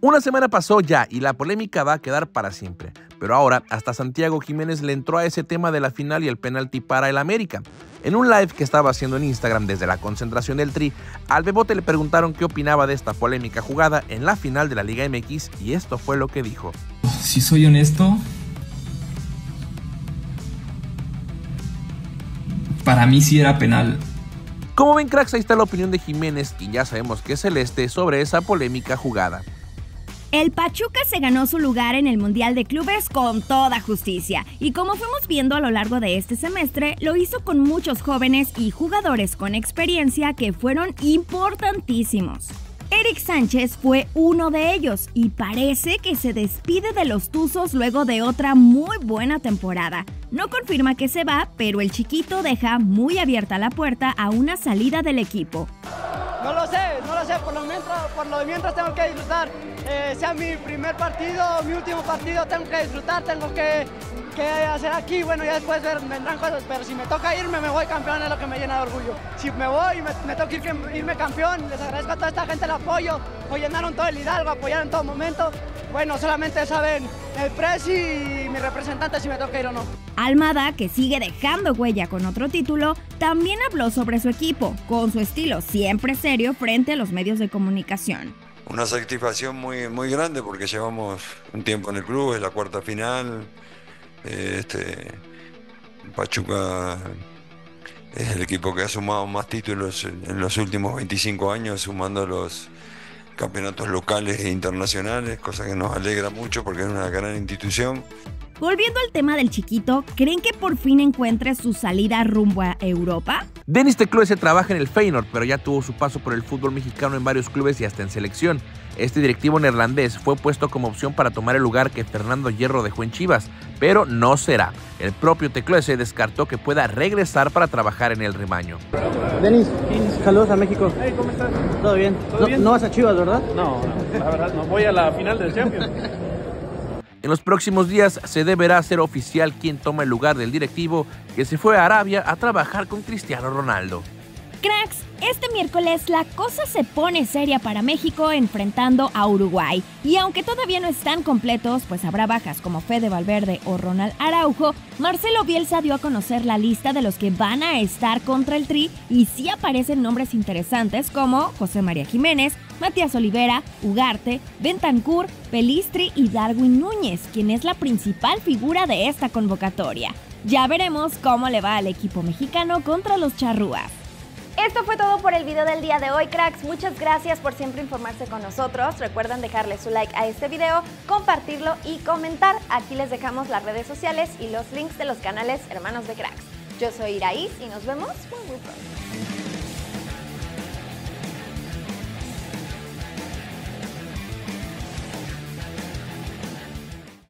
Una semana pasó ya y la polémica va a quedar para siempre. Pero ahora hasta Santiago Jiménez le entró a ese tema de la final y el penalti para el América. En un live que estaba haciendo en Instagram desde la concentración del Tri, al Bebote le preguntaron qué opinaba de esta polémica jugada en la final de la Liga MX y esto fue lo que dijo. Si soy honesto, para mí sí era penal. Como ven cracks, ahí está la opinión de Jiménez, y ya sabemos que es celeste, sobre esa polémica jugada. El Pachuca se ganó su lugar en el Mundial de Clubes con toda justicia y como fuimos viendo a lo largo de este semestre, lo hizo con muchos jóvenes y jugadores con experiencia que fueron importantísimos. Eric Sánchez fue uno de ellos y parece que se despide de los Tuzos luego de otra muy buena temporada. No confirma que se va, pero el chiquito deja muy abierta la puerta a una salida del equipo. No lo sé, no lo sé, por lo mientras, por lo mientras tengo que disfrutar. Eh, sea mi primer partido, mi último partido, tengo que disfrutar, tengo que qué hacer aquí, bueno, ya después vendrán cosas, pero si me toca irme, me voy campeón, es lo que me llena de orgullo. Si me voy, me, me toca irme campeón, les agradezco a toda esta gente el apoyo, hoy llenaron todo el Hidalgo, apoyaron en todo momento. Bueno, solamente saben el precio y mi representante si me toca ir o no. Almada, que sigue dejando huella con otro título, también habló sobre su equipo, con su estilo siempre serio frente a los medios de comunicación. Una satisfacción muy, muy grande porque llevamos un tiempo en el club, es la cuarta final, este, Pachuca es el equipo que ha sumado más títulos en los últimos 25 años, sumando los campeonatos locales e internacionales, cosa que nos alegra mucho porque es una gran institución. Volviendo al tema del chiquito, ¿creen que por fin encuentre su salida rumbo a Europa? Denis se trabaja en el Feyenoord, pero ya tuvo su paso por el fútbol mexicano en varios clubes y hasta en selección. Este directivo neerlandés fue puesto como opción para tomar el lugar que Fernando Hierro dejó en Chivas, pero no será. El propio Tecloese descartó que pueda regresar para trabajar en el rebaño. Denis, saludos a México. ¿cómo estás? ¿Todo bien? no, vas a Chivas, ¿verdad? No, la verdad no. Voy a la final del Champions. En los próximos días se deberá hacer oficial quién toma el lugar del directivo que se fue a Arabia a trabajar con Cristiano Ronaldo. Cracks, este miércoles la cosa se pone seria para México enfrentando a Uruguay. Y aunque todavía no están completos, pues habrá bajas como Fede Valverde o Ronald Araujo, Marcelo Bielsa dio a conocer la lista de los que van a estar contra el Tri y sí aparecen nombres interesantes como José María Jiménez, Matías Olivera, Ugarte, Bentancur, Pelistri y Darwin Núñez, quien es la principal figura de esta convocatoria. Ya veremos cómo le va al equipo mexicano contra los charrúas. Esto fue todo por el video del día de hoy, cracks. Muchas gracias por siempre informarse con nosotros. Recuerden dejarle su like a este video, compartirlo y comentar. Aquí les dejamos las redes sociales y los links de los canales Hermanos de Cracks. Yo soy Iraís y nos vemos muy, muy pronto.